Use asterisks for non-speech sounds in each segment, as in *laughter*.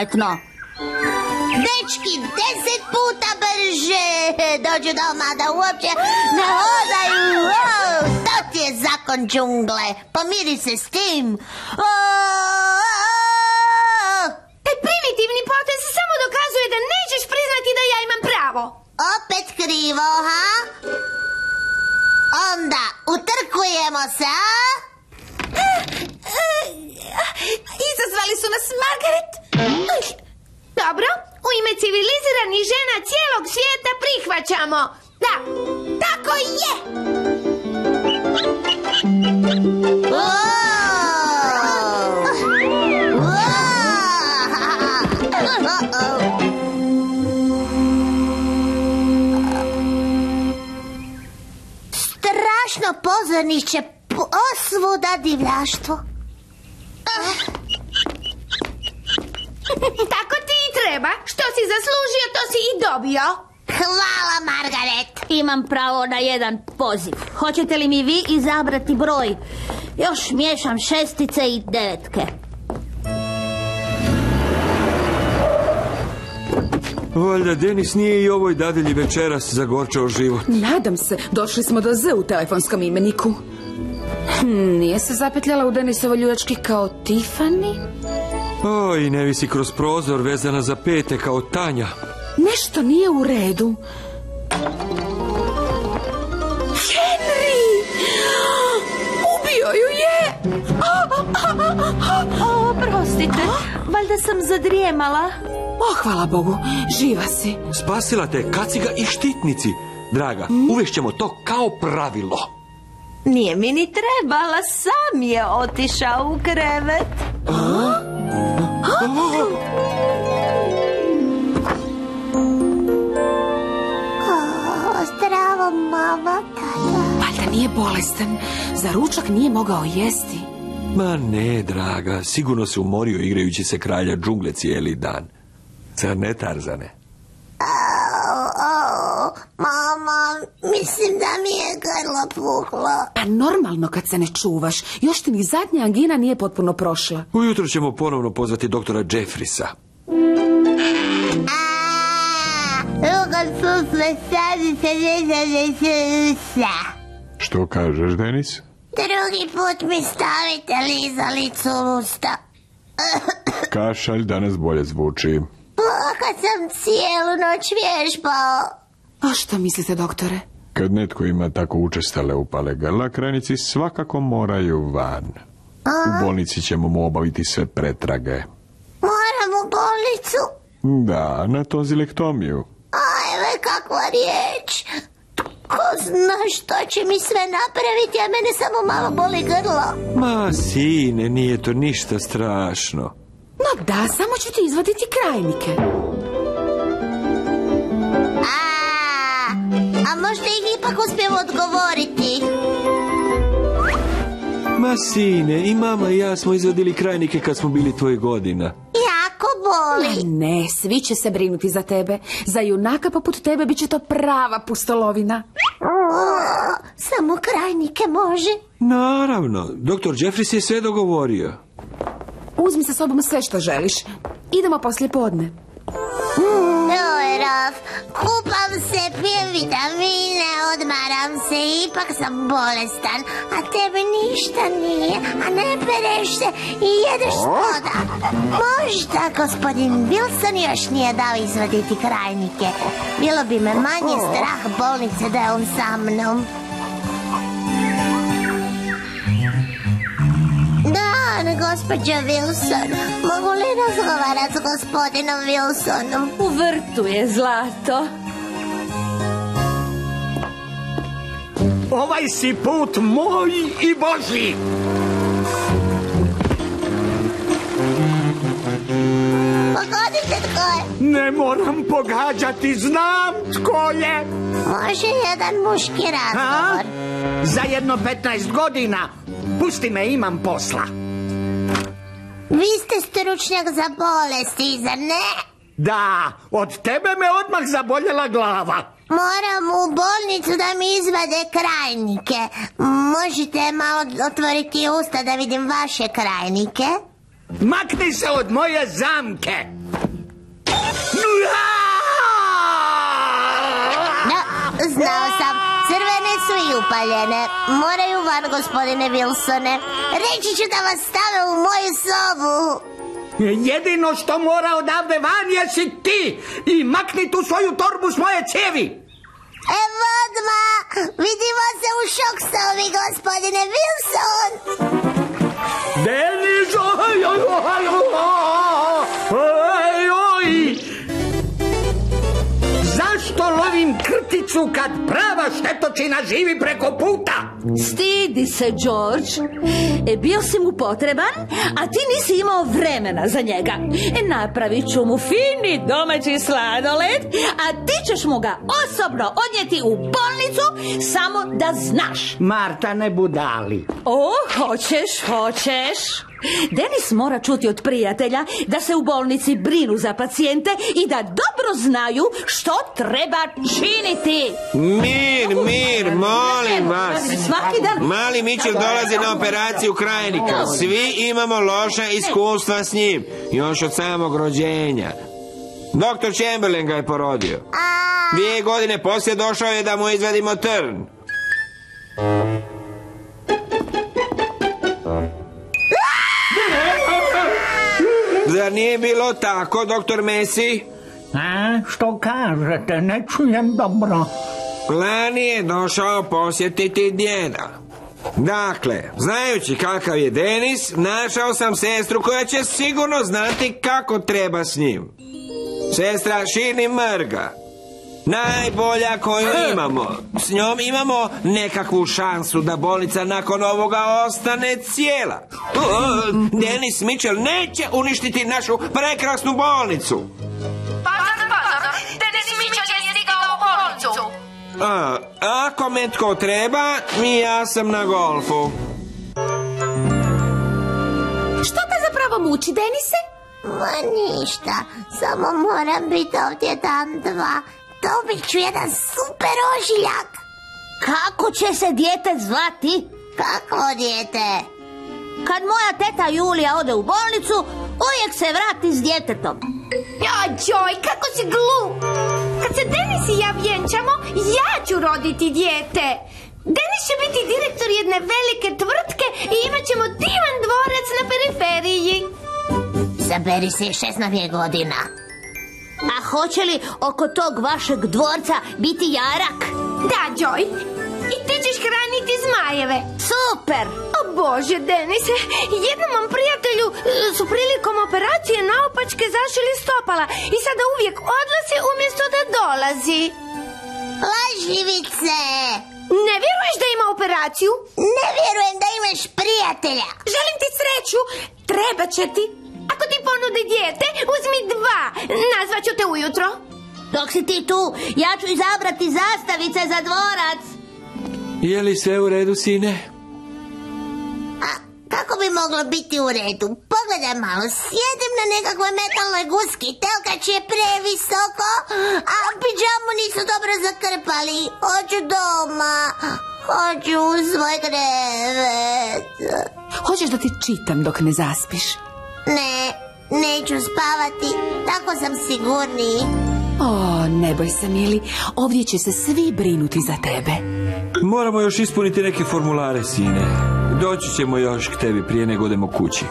pametno. Dečki deset puta brže dođu doma da uopće ne hodaju. O, to ti je zakon džungle. Pomiri se s tim. O, Taj primitivni potez samo dokazuje da nećeš priznati da ja imam pravo. opet krivo, ha? Onda utrkujemo se, a? Izazvali su nas Margaret. Dobro, u ime civiliziranih žena cijelog svijeta prihvaćamo. Da, tako je. Strašno pozorniće, osvuda divljaštvo. Treba. Što si zaslužio, to si i dobio. Hvala, Margaret. Imam pravo na jedan poziv. Hoćete li mi vi izabrati broj? Još miješam šestice i devetke. Valjda Denis nije i ovoj dadilji večeras zagorčao život. Nadam se, došli smo do Z u telefonskom imeniku. Hm, Nije se zapetljala u Denisovo ljudački kao Tiffany? O, i ne visi kroz prozor vezana za pete kao Tanja. Nešto nije u redu. Henry! Ubio ju je! Oprostite, valjda sam zadrijemala. O, hvala Bogu, živa si. Spasila te kaciga i štitnici. Draga, uvešćemo to kao pravilo. Nije mi ni trebala, sam je otišao u krevet. O, zdravo, mama, tata. Valjda nije bolestan. Za ručak nije mogao jesti. Ma ne, draga, sigurno se umorio igrajući se kralja džungle cijeli dan. Zar ne, Tarzane? O, o, mama, mislim da mi je grlo puklo. Pa normalno kad se ne čuvaš. Još ti ni zadnja angina nije potpuno prošla. Ujutro ćemo ponovno pozvati doktora Jeffrisa. A, Ruka susle, sad se ne susa. Što kažeš, Denis? Drugi put mi stavite lizalicu u usta. Kašalj danas bolje zvuči. Kad sam cijelu noć vježbao. A što mislite, doktore? Kad netko ima tako učestale upale grla, krajnici svakako moraju van. U bolnici ćemo mu obaviti sve pretrage. Moram u bolnicu. Da, na tozilektomiju. Ajme, kakva riječ. Ko zna što će mi sve napraviti, a mene samo malo boli grlo. Ma, sine, nije to ništa strašno. No da, samo ću ti izvaditi krajnike. A možda ih ipak uspijem odgovoriti. Ma, sine, i mama i ja smo izvadili krajnike kad smo bili tvoje godina. Jako boli. Ne, svi će se brinuti za tebe. Za junaka poput tebe bit će to prava pustolovina. O, samo krajnike može. Naravno, doktor Jeffris je sve dogovorio. Uzmi sa sobom sve što želiš. Idemo poslije podne. Raf, kupam se, pijem vitamine, odmaram se, ipak sam bolestan, a tebi ništa nije, a ne pereš se i jedeš voda. Možda gospodin Wilson još nije dao izvaditi krajnike. Bilo bi me manje strah bolnice da je on sa mnom. Dan, gospođo Wilson, mogu li razgovarati s gospodinom Wilsonom? U vrtu je zlato. Ovaj si put moj i Boži. Pogodite tko je. Ne moram pogađati, znam tko je. Može jedan muški A? razgovor. Za jedno 15 godina. Pusti me, imam posla. Vi ste stručnjak za bolesti, zar ne? Da, od tebe me odmah zaboljela glava. Moram u bolnicu da mi izvade krajnike. Možete malo otvoriti usta da vidim vaše krajnike? Makni se od moje zamke! Da, znao sam. Crvene su i upaljene. Moraju van, gospodine Wilsone. Reći ću da vas stave u moju sobu. Jedino što mora odavde van jesi ti i makni tu svoju torbu s moje cijevi. Evo odmah. Vidimo se u šok sobi, gospodine Wilson. Denis, krticu kad prava štetočina živi preko puta? Stidi se, George. E, bio si mu potreban, a ti nisi imao vremena za njega. E, napravit ću mu fini domaći sladoled, a ti ćeš mu ga osobno odnijeti u bolnicu, samo da znaš. Marta, ne budali. O, hoćeš, hoćeš. Denis mora čuti od prijatelja da se u bolnici brinu za pacijente i da dobro znaju što treba činiti. Mir, mir, molim vas. Svaki dan... Mali Mitchell dolazi na operaciju krajnika. Svi imamo loša iskustva s njim. Još od samog rođenja. Doktor Chamberlain ga je porodio. Dvije godine poslije došao je da mu izvedimo trn. Zar nije bilo tako, doktor Messi? A, što kažete, ne čujem dobro. Lani je došao posjetiti djeda. Dakle, znajući kakav je Denis, našao sam sestru koja će sigurno znati kako treba s njim. Sestra Širni Mrga. Najbolja koju imamo. S njom imamo nekakvu šansu da bolnica nakon ovoga ostane cijela. Denis Mitchell neće uništiti našu prekrasnu bolnicu. Pardon, A, ako me tko treba, ja sam na golfu. Što te zapravo muči, Denise? Ma ništa, samo moram biti ovdje dan dva. Dobit ću jedan super ožiljak. Kako će se dijete zvati? Kako dijete? Kad moja teta Julija ode u bolnicu, uvijek se vrati s djetetom. Ja, joj, kako si glup! Kad se Denis i ja vjenčamo, ja ću roditi dijete. Denis će biti direktor jedne velike tvrtke i imat ćemo divan dvorac na periferiji. Zaberi se nam je godina. A hoće li oko tog vašeg dvorca biti jarak? Da, Joy. I ti ćeš hraniti zmajeve. Super! O Bože, Denise, jednom mom prijatelju e, su prilikom operacije naopačke zašili stopala i sada uvijek odlazi umjesto da dolazi. Laživice! Ne vjeruješ da ima operaciju? Ne vjerujem da imaš prijatelja. Želim ti sreću. Treba će ti. Ako ti ponudi dijete, uzmi dva. Nazvat ću te ujutro. Dok si ti tu, ja ću izabrati zastavice za dvorac. Je li sve u redu, sine? A kako bi moglo biti u redu? Pogledaj malo, sjedim na nekakvoj metalnoj guski, telkač je previsoko, a piđamu nisu dobro zakrpali. Hoću doma, hoću u svoj krevet. Hoćeš da ti čitam dok ne zaspiš? Ne, neću spavati, tako sam sigurniji. O, ne boj se, mili. Ovdje će se svi brinuti za tebe. Moramo još ispuniti neke formulare, sine. Doći ćemo još k tebi prije nego odemo kući.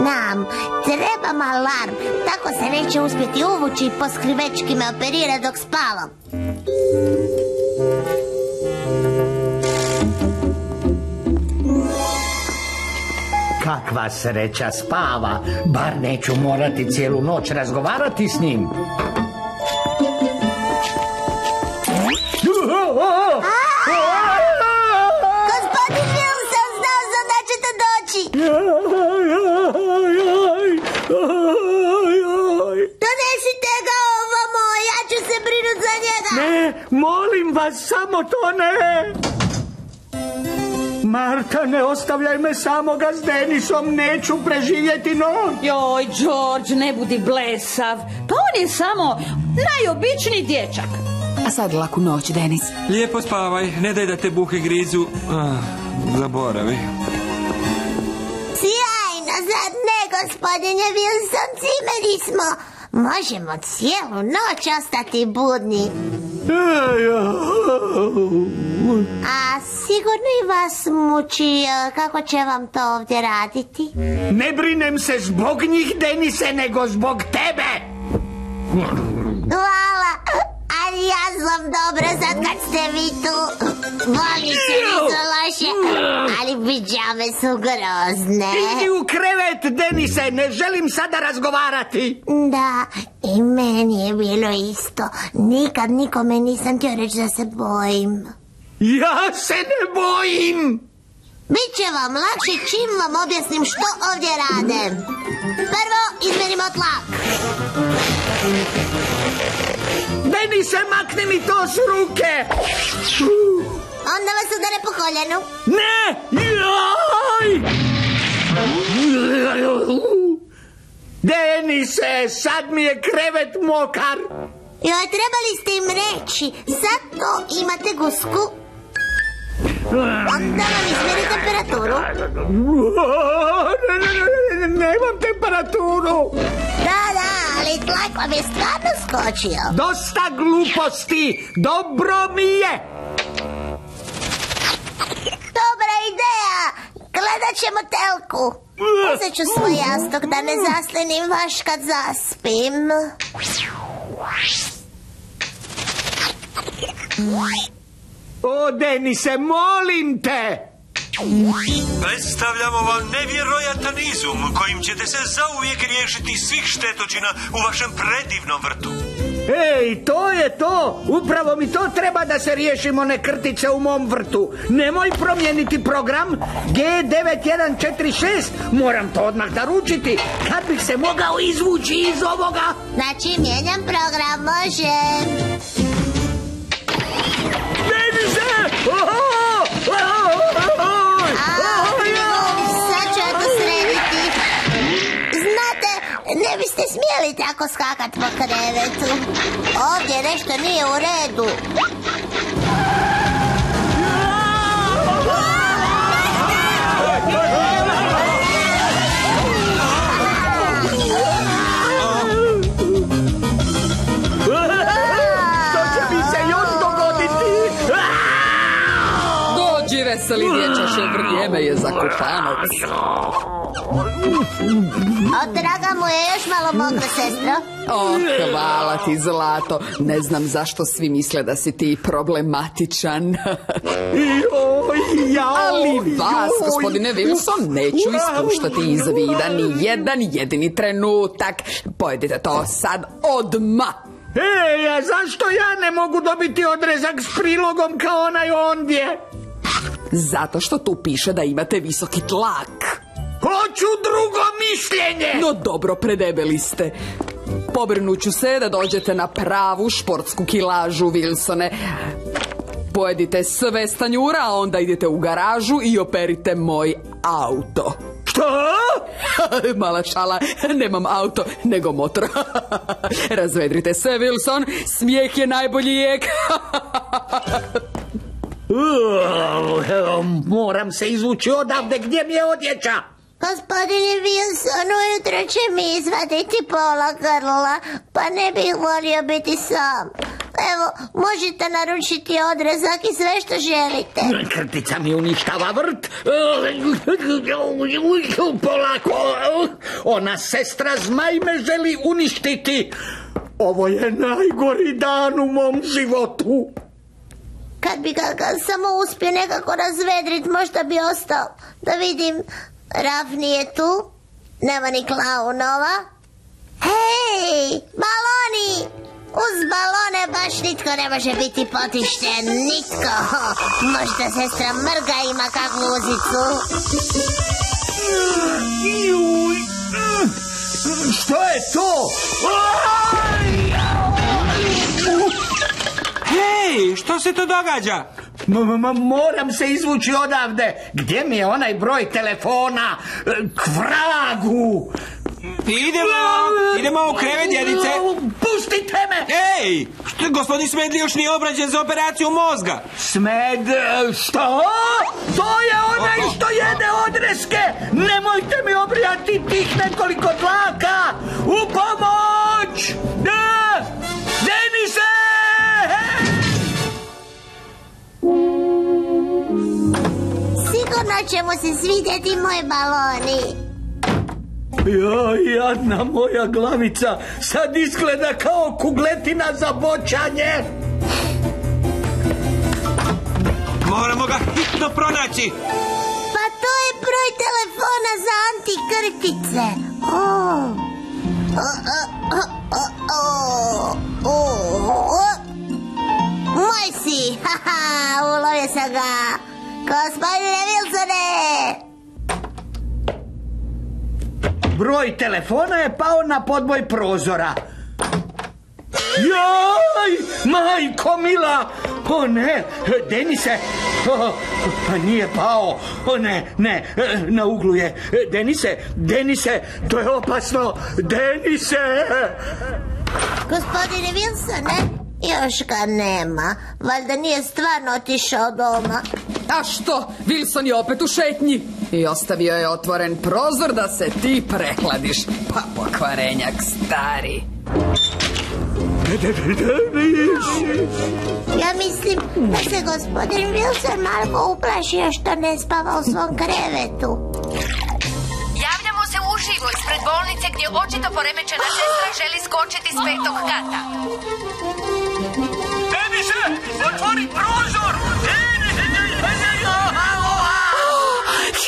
Nam, trebam alarm, tako se neće uspjeti uvući i po skrivečki me operira dok spavam. Kakva sreća spava, bar neću morati cijelu noć razgovarati s njim. Gospodin Wilson, znao sam da ćete doći. Donesite ga ovamo, ja ću se brinut za njega. Ne, molim vas, samo to ne! Marta, ne ostavljaj me samoga s Denisom, neću preživjeti noć. Joj, George, ne budi blesav. Pa on je samo najobičniji dječak. A sad laku noć, Denis. Lijepo spavaj, ne daj da te buhe grizu. Ah, zaboravi. Sjajno, zar ne, gospodine Wilson, cimeri smo. Možemo cijelu noć ostati budni. A sigurno i vas muči kako će vam to ovdje raditi? Ne brinem se zbog njih, Denise, nego zbog tebe. Hvala, ali ja sam dobro sad kad ste vi tu. Bolnice nisu loše, ali pijame su grozne. Idi u krevet, Denise, ne želim sada razgovarati. Da, i meni je bilo isto. Nikad nikome nisam htio reći da se bojim. Ja se ne bojim. Biće vam lakše čim vam objasnim što ovdje rade. Prvo izmenimo tlak. Denise, makni mi to s ruke. Onda vas udare po koljenu. Ne! Joj! Denise, sad mi je krevet mokar. Joj, trebali ste im reći. Zato imate gusku. Onda vam izmeri temperaturu. Ne, ne, ne, ne, nemam temperaturu. Da, da, ali tlak vam je stvarno skočio. Dosta gluposti. Dobro mi je. Dobra ideja. Gledat ćemo telku. Uzet ću svoj jastok da ne zaslenim vaš kad zaspim. O, Denise, molim te. Predstavljamo vam nevjerojatan izum kojim ćete se zauvijek riješiti svih štetočina u vašem predivnom vrtu. Ej, to je to. Upravo mi to treba da se riješimo ne krtice u mom vrtu. Nemoj promijeniti program G9146. Moram to odmah naručiti. Kad bih se mogao izvući iz ovoga? Znači, mijenjam program, može. Biste smjeli tako skakat po krevetu. Ovdje nešto nije u redu. Što će mi se još dogoditi? Dođi, veseli dječaše, vrijeme je za kupanac. A draga mu je još malo mokro, sestro. O, hvala ti, Zlato. Ne znam zašto svi misle da si ti problematičan. *laughs* Ali vas, gospodine Wilson, neću ispuštati iz vida ni jedan jedini trenutak. Pojedite to sad odmah. Ej, a zašto ja ne mogu dobiti odrezak s prilogom kao onaj ondje? Zato što tu piše da imate visoki tlak. Hoću drugo mišljenje! No dobro, predebeli ste. Pobrinuću se da dođete na pravu športsku kilažu, Wilsone. Pojedite sve stanjura, a onda idete u garažu i operite moj auto. Što? *laughs* Mala šala, nemam auto, nego motor. *laughs* Razvedrite se, Wilson, smijeh je najbolji. *laughs* Evo, Moram se izvući odavde, gdje mi je odjeća? Gospodine Wilson, ujutro će mi izvaditi pola grla, pa ne bih volio biti sam. Evo, možete naručiti odrezak i sve što želite. Krtica mi uništava vrt. Polako. Ona sestra zmaj me želi uništiti. Ovo je najgori dan u mom životu. Kad bi ga, ga samo uspio nekako razvedrit, možda bi ostao. Da vidim, Raf nije tu, nema ni klaunova. Hej, baloni! Uz balone baš nitko ne može biti potišten, nitko. *laughs* Možda sestra Mrga ima kakvu muzicu. Juj. Što je to? Hej, što se to događa? Moram se izvući odavde. Gdje mi je onaj broj telefona? E, K vragu! Idemo, idemo u krevet, djedice. Pustite me! Ej, što, gospodin Smedli još nije obrađen za operaciju mozga. Smed, e, što? To je onaj što jede odreske! Nemojte mi obrijati tih nekoliko dlaka! Će mu se svidjeti moji baloni. Joj, jadna moja glavica, sad izgleda kao kugletina za bočanje. Moramo ga hitno pronaći. Pa to je broj telefona za antikrtice. O. O, o, o, o, o, o. Moj si, *laughs* haha, ulovio sam ga. Gospodine Wilsone! Broj telefona je pao na podboj prozora. Joj, majko mila! O ne, Denise! O, pa nije pao. O ne, ne, na uglu je. Denise, Denise, to je opasno. Denise! Gospodine Wilsone, još ga nema. Valjda nije stvarno otišao doma. A što? Wilson je opet u šetnji i ostavio je otvoren prozor da se ti prehladiš. Pa pokvarenjak stari. Ja mislim da se gospodin Wilson malo uplašio što ne spava u svom krevetu. Javljamo se uživo ispred bolnice gdje očito poremećena sestra želi skočiti s petog kata. Denise, otvori prozor!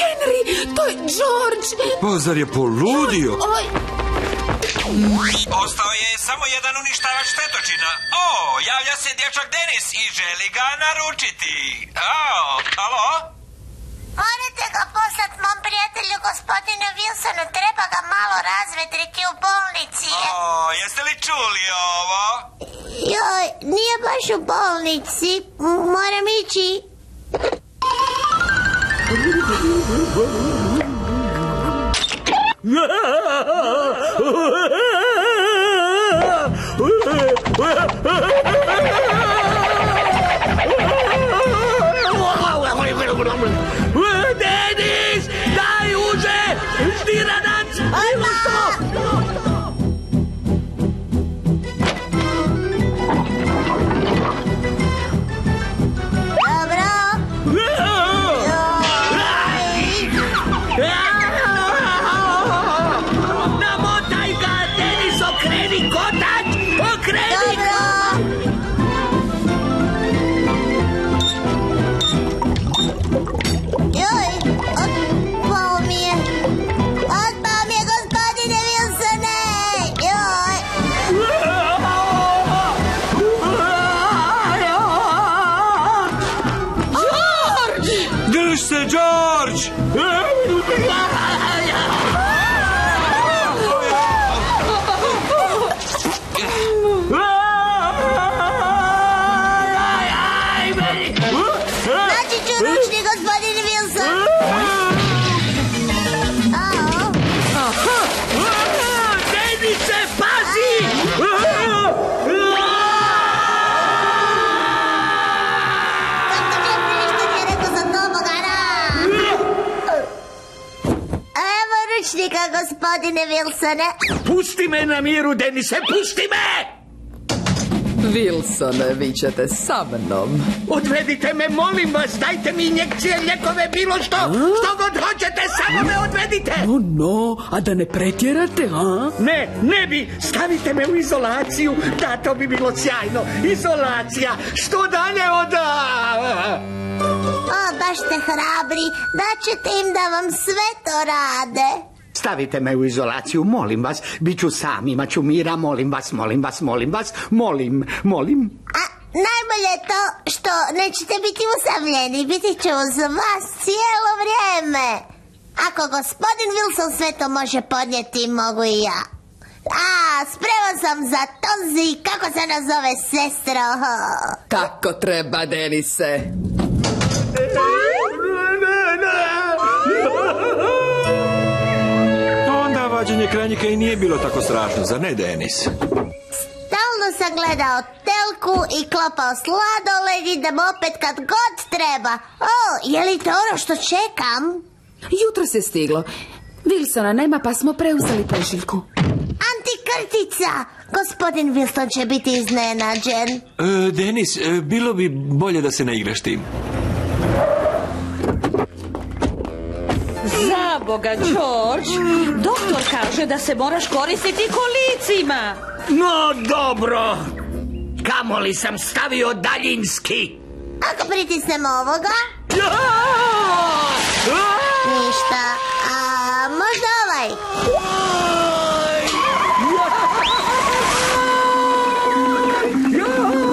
Henry, to je George! Pa zar je poludio? Oj, Ostao je samo jedan uništavač štetočina. O, javlja se dječak Denis i želi ga naručiti. O, alo? Morate ga poslat mom prijatelju gospodinu Wilsonu, treba ga malo razvedriti u bolnici. O, jeste li čuli ovo? Joj, nije baš u bolnici, moram ići. Denis, gospodine Wilsone. Pusti me na miru, Denise, pusti me! Wilson, vi ćete sa mnom. Odvedite me, molim vas, dajte mi injekcije, ljekove, bilo što, što god hoćete, samo me odvedite! No, no, a da ne pretjerate, a? Ne, ne bi, stavite me u izolaciju, da, to bi bilo sjajno, izolacija, što dalje od... a, O, baš ste hrabri. Daćete im da vam sve to rade. Stavite me u izolaciju, molim vas, bit ću sam, imat ću mira, molim vas, molim vas, molim vas, molim, molim. A najbolje je to što nećete biti usamljeni. Biti će uz vas cijelo vrijeme. Ako gospodin Wilson sve to može podnijeti, mogu i ja. A, spreman sam za Tozi, kako se nazove sestro. Kako treba, Denise. Vađenje krajnika i nije bilo tako strašno, za ne, Denis? Stalno sam gledao telku i klopao sladoled idem opet kad god treba. O, je li to ono što čekam? Jutro se stiglo. Wilsona nema pa smo preuzeli pošiljku. Antikrtica! Gospodin Wilson će biti iznenađen. E, Denis, e, bilo bi bolje da se ne igraš tim. Za Boga, George, doktor kaže da se moraš koristiti kolicima. No dobro. Kamo li sam stavio daljinski? Ako pritisnemo ovoga... Ništa. A možda ovaj?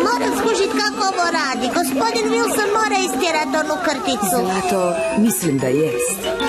Moram skužit kako ovo radi. Gospodin Wilson mora istjerat onu krticu. Zlato, mislim da jest.